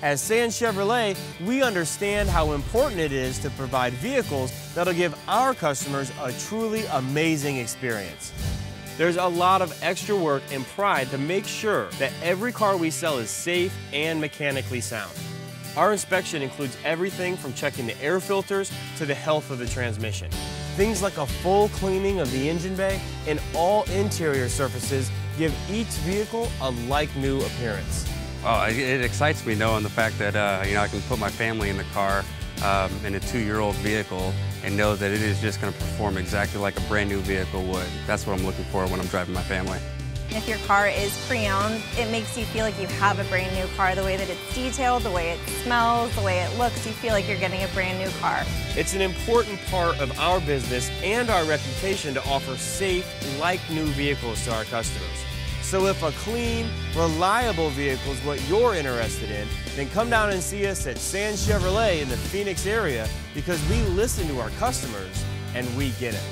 As Sands Chevrolet, we understand how important it is to provide vehicles that'll give our customers a truly amazing experience. There's a lot of extra work and pride to make sure that every car we sell is safe and mechanically sound. Our inspection includes everything from checking the air filters to the health of the transmission. Things like a full cleaning of the engine bay and all interior surfaces give each vehicle a like-new appearance. Oh, it, it excites me knowing the fact that uh, you know I can put my family in the car um, in a two-year-old vehicle and know that it is just going to perform exactly like a brand new vehicle would. That's what I'm looking for when I'm driving my family. If your car is pre-owned, it makes you feel like you have a brand new car. The way that it's detailed, the way it smells, the way it looks, you feel like you're getting a brand new car. It's an important part of our business and our reputation to offer safe, like-new vehicles to our customers. So if a clean, reliable vehicle is what you're interested in, then come down and see us at Sands Chevrolet in the Phoenix area because we listen to our customers and we get it.